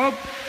Up.